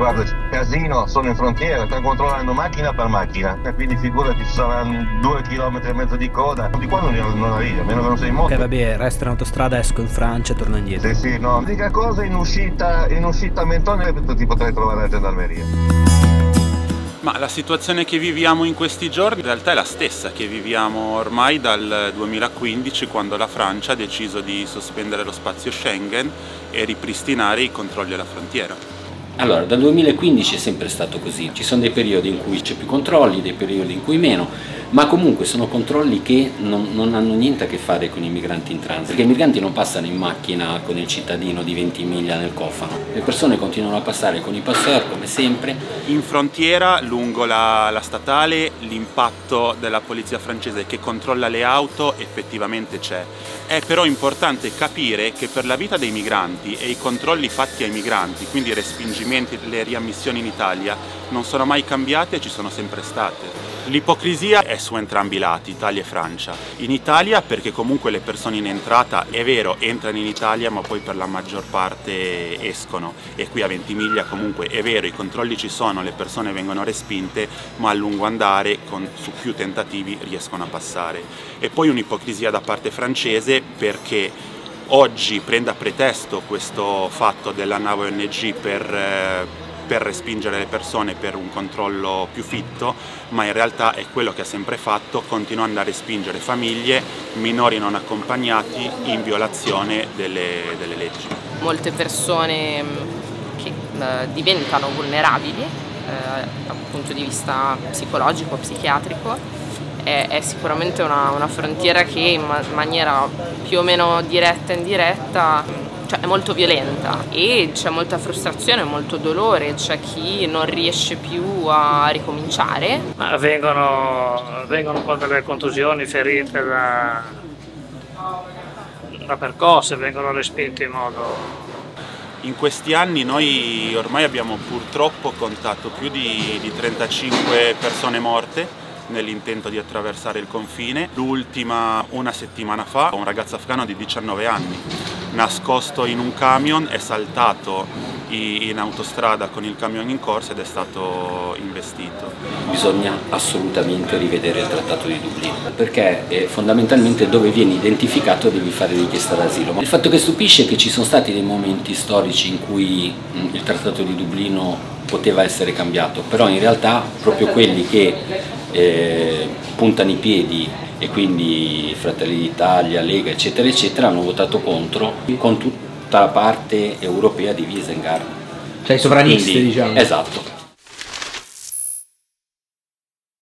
Guarda, casino, sono in frontiera, stanno controllando macchina per macchina. E quindi figurati, ci saranno due chilometri e mezzo di coda. Di qua non, non arrivi, a meno che non sei in moto. Ok, vabbè, resto in autostrada, esco in Francia e torno indietro. Sì, sì, no. L'unica cosa in uscita, in uscita a Mentone ti potrei trovare la gendarmeria. Ma la situazione che viviamo in questi giorni in realtà è la stessa che viviamo ormai dal 2015 quando la Francia ha deciso di sospendere lo spazio Schengen e ripristinare i controlli alla frontiera. Allora, dal 2015 è sempre stato così, ci sono dei periodi in cui c'è più controlli, dei periodi in cui meno, ma comunque sono controlli che non, non, hanno niente a che fare con i migranti in transito, perché i migranti non passano in macchina con il cittadino di 20 miglia nel cofano, le persone continuano a passare con i passeur come sempre. In frontiera, lungo la, la statale, l'impatto della polizia francese che controlla le auto effettivamente c'è. È però importante capire che per la vita dei migranti e i controlli fatti ai migranti, quindi i respingimenti, le riammissioni in Italia, non sono mai cambiate e ci sono sempre state. L'ipocrisia è su entrambi i lati, Italia e Francia. In Italia perché comunque le persone in entrata, è vero, entrano in Italia ma poi per la maggior parte escono e qui a Ventimiglia comunque è vero, i controlli ci sono, le persone vengono respinte ma a lungo andare con, su più tentativi riescono a passare. E poi un'ipocrisia da parte francese perché oggi prende a pretesto questo fatto della nave ONG per eh, per respingere le persone per un controllo più fitto, ma in realtà è quello che ha sempre fatto, continuando a respingere famiglie, minori non accompagnati in violazione delle, delle leggi. Molte persone mm, che eh, diventano vulnerabili eh, dal punto di vista psicologico, psichiatrico, è, è sicuramente una, una, frontiera che in maniera più o meno diretta e indiretta cioè è molto violenta e c'è molta frustrazione, molto dolore, c'è chi non riesce più a ricominciare. Ma vengono, vengono poi delle contusioni, ferite da, da percosse, vengono respinte in modo in questi anni noi ormai abbiamo purtroppo contato più di, di 35 persone morte nell'intento di attraversare il confine. L'ultima una settimana fa un ragazzo afghano di 19 anni nascosto in un camion, è saltato in autostrada con il camion in corsa ed è stato investito. Bisogna assolutamente rivedere il Trattato di Dublino perché eh, fondamentalmente dove vieni identificato devi fare richiesta d'asilo. Il fatto che stupisce è che ci sono stati dei momenti storici in cui mh, il Trattato di Dublino poteva essere cambiato, però in realtà proprio quelli che eh, puntano i piedi e quindi Fratelli d'Italia, Lega eccetera eccetera hanno votato contro con tutta la parte europea di Wiesengar. Cioè i sovranisti quindi, diciamo. Esatto.